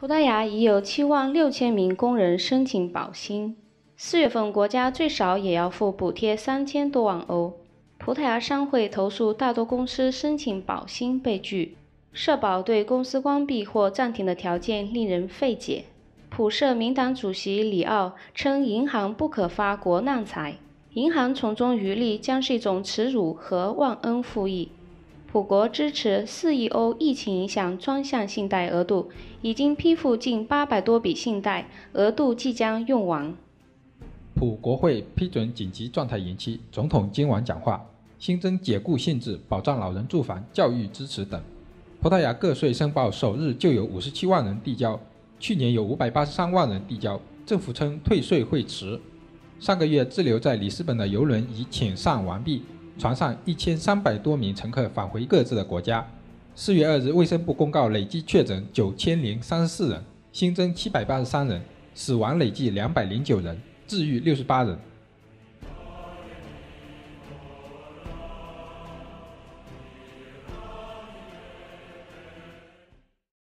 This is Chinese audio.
葡萄牙已有七万六千名工人申请保薪，四月份国家最少也要付补贴三千多万欧。葡萄牙商会投诉大多公司申请保薪被拒，社保对公司关闭或暂停的条件令人费解。普社民党主席里奥称，银行不可发国难财，银行从中渔利将是一种耻辱和忘恩负义。普国支持四亿欧疫情影响专项信贷额度，已经批复近八百多笔信贷，额度即将用完。普国会批准紧急状态延期，总统今晚讲话，新增解雇限制，保障老人住房、教育支持等。葡萄牙个税申报首日就有五十七万人递交，去年有五百八十三万人递交，政府称退税会迟。上个月滞留在里斯本的游轮已遣散完毕。船上一千三百多名乘客返回各自的国家。四月二日，卫生部公告累计确诊九千零三十四人，新增七百八十三人，死亡累计两百零九人，治愈六十八人。